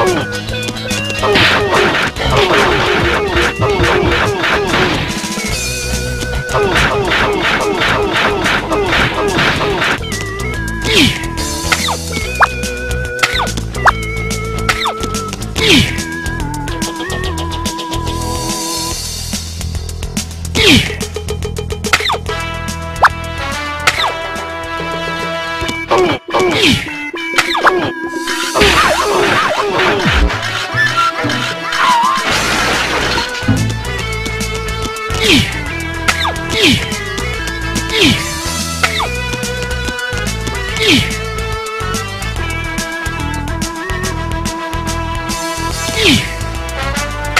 Oh!